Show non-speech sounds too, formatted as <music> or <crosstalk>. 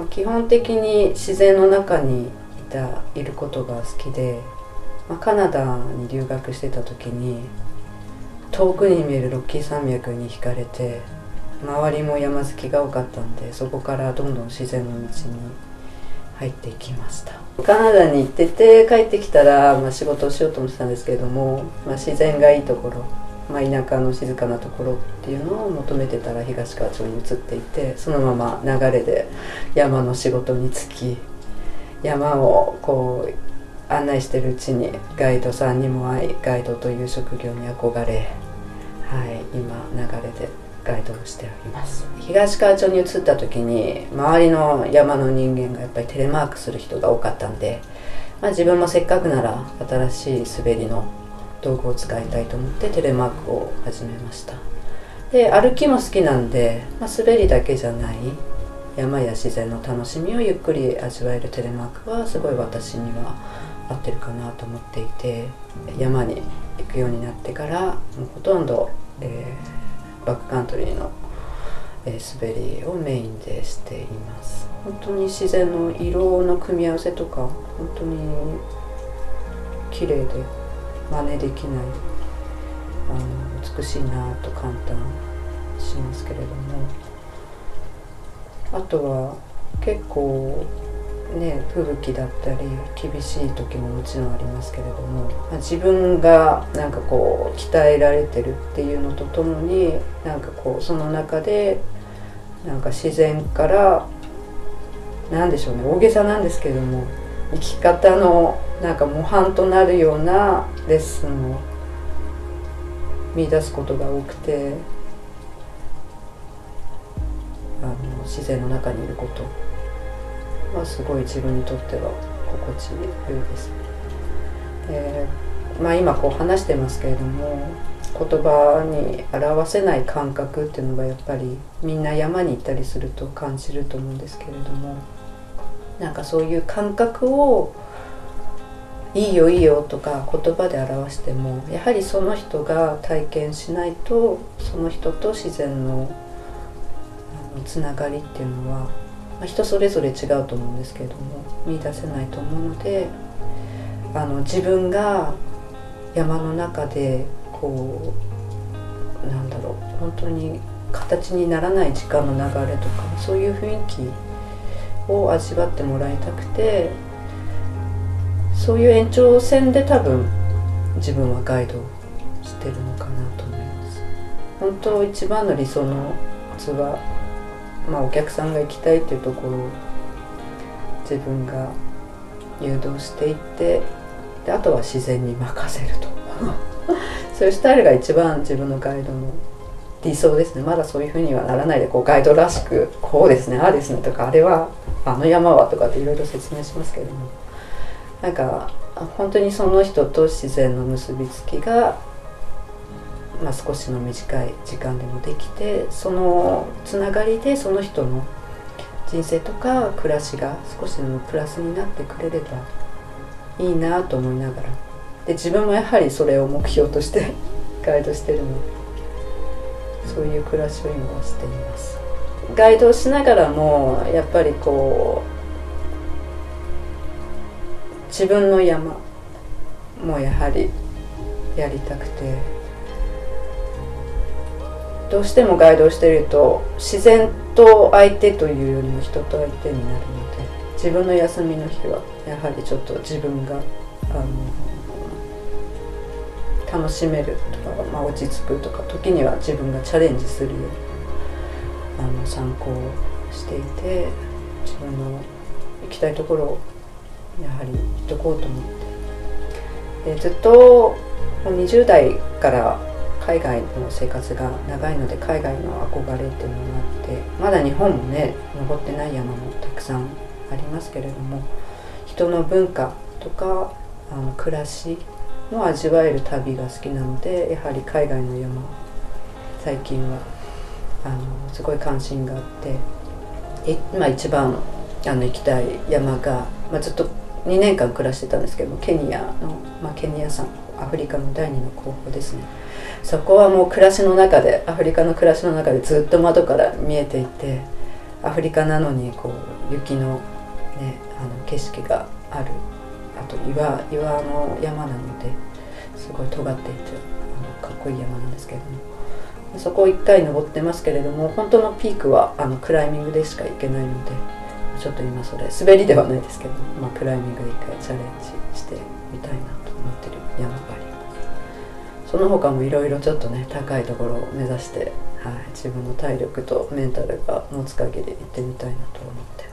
まあ、基本的に自然の中にいたいることが好きで、まあ、カナダに留学してた時に遠くに見えるロッキー山脈に惹かれて周りも山好きが多かったんでそこからどんどん自然の道に入っていきました。カナダに行ってて帰ってきたら、まあ、仕事をしようと思ってたんですけれども、まあ、自然がいいところ、まあ、田舎の静かなところっていうのを求めてたら東川町に移っていてそのまま流れで山の仕事に就き山をこう案内してるうちにガイドさんにも会いガイドという職業に憧れ、はい、今流れでガイドをしております。東川町に移った時に周りの山の人間がやっぱりテレマークする人が多かったんで、まあ、自分もせっかくなら新しい滑りの道具を使いたいと思ってテレマークを始めました。で歩きも好きなんで、まあ、滑りだけじゃない山や自然の楽しみをゆっくり味わえるテレマークはすごい私には合ってるかなと思っていて山に行くようになってからもうほとんど、えー、バックカントリーの、えー、滑りをメインでしています。本当に自然の色の組み合わせとか本当に綺麗で真似できない。あの美しいなと感嘆しますけれども。あとは結構ね吹雪だったり厳しい時ももちろんありますけれども、まあ、自分がなんかこう鍛えられてるっていうのとともになんかこうその中でなんか自然から何でしょうね大げさなんですけども。生き方のなんか模範となるようなレッスンを見出すことが多くてあの自然の中にいることはすごい自分にとっては心地よいです。えー、まあ、今こう話してますけれども言葉に表せない感覚っていうのがやっぱりみんな山に行ったりすると感じると思うんですけれどもなんかそういう感覚をいいよいいよとか言葉で表してもやはりその人が体験しないとその人と自然のつながりっていうのは、まあ、人それぞれ違うと思うんですけれども見出せないと思うのであの自分が山の中でこうなんだろう本当に形にならない時間の流れとかそういう雰囲気を味わってもらいたくてそういう延長線で多分自分はガイドしてるのかなと思います。本当一番の理想のコツは、まあ、お客さんが行きたいっていうところを自分が誘導していってであとは自然に任せると。<laughs> そういうスタイルが一番自分のガイドの理想ですね。まだそういうふうにはならないでこうガイドらしくこうですねああですねとかあれはあの山はとかっていろいろ説明しますけども。なんか本当にその人と自然の結びつきが、まあ、少しの短い時間でもできてそのつながりでその人の人生とか暮らしが少しでもプラスになってくれればいいなと思いながら。で自分もやはりそれを目標として <laughs> ガイドしてるので。そういう暮らしを今しています。ガイドをしながらもやっぱりこう自分の山もやはりやりたくて。どうしてもガイドをしていると自然と相手というよりも人と相手になるので自分の休みの日はやはりちょっと自分があの楽しめるとか、まあ、落ち着くとか時には自分がチャレンジするようあの参考をしていて自分の行きたいところをやはり行っとこうと思って。でずっと20代から海外の生活が長いので海外の憧れっていうのがあってまだ日本もね登ってない山もたくさんありますけれども人の文化とかあの暮らしも味わえる旅が好きなのでやはり海外の山最近はあのすごい関心があって今一番あの行きたい山が、まあ、ずっと2年間暮らしてたんですけどケニアの、まあ、ケニア山アフリカの第二の候補ですね。そこはもう暮らしの中でアフリカの暮らしの中でずっと窓から見えていてアフリカなのにこう雪の,、ね、あの景色があると岩岩の山なのですごい尖っていてあのかっこいい山なんですけれども。そこを1回登ってますけれども本当のピークはあのクライミングでしか行けないのでちょっと今それ滑りではないですけど、まあ、クライミングで1回チャレンジしてみたいなと思ってる山があり。ますその他もいろいろちょっとね高いところを目指して、はい、自分の体力とメンタルが持つ限り行ってみたいなと思って